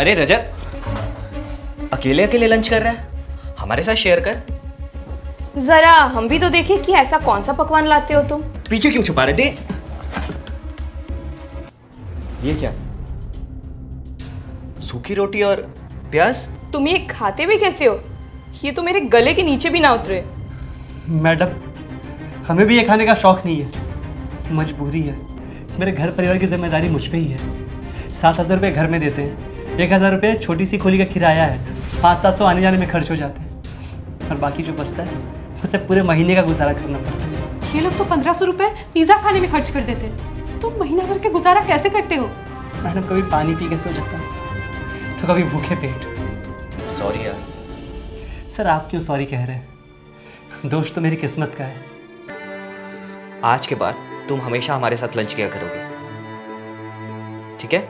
अरे रजत अकेले अकेले लंच कर रहा है? हमारे साथ शेयर कर। जरा हम भी तो देखें कि ऐसा कौन सा पकवान लाते हो तुम। पीछे क्यों छुपा रहे थे? ये क्या? सूखी रोटी और प्याज? तुम ये खाते भी कैसे हो? ये तो मेरे गले के नीचे भी ना उतरे। मैडम हमें भी ये खाने का शौक नहीं है। मजबूरी है। मेरे घर परिवार की ज़िम्मेदारी मुझ पे ही है। सात हज़ार रुपये घर में देते हैं। एक हज़ार रुपये छोटी सी खोली का किराया है। पाँच सात सौ आने जाने में खर्च हो जाते हैं। और बाकी जो बचता है उसे पूरे महीने का गुजारा करना पड़ता है। ये लोग तो पंद्रह सौ रुपये पिज़्ज़ा खाने में खर्च कर देते हैं। तुम महीना भर के गुजारा कैसे करते हो? मैडम कभी पानी पी के सो जाता हूँ तो कभी भूखे पेट। सॉरी यार। सर आप क्यों सॉरी कह रहे हैं? दोष तो मेरी किस्मत का है। आज के बाद तुम हमेशा हमारे साथ लंच किया करोगे। ठीक है?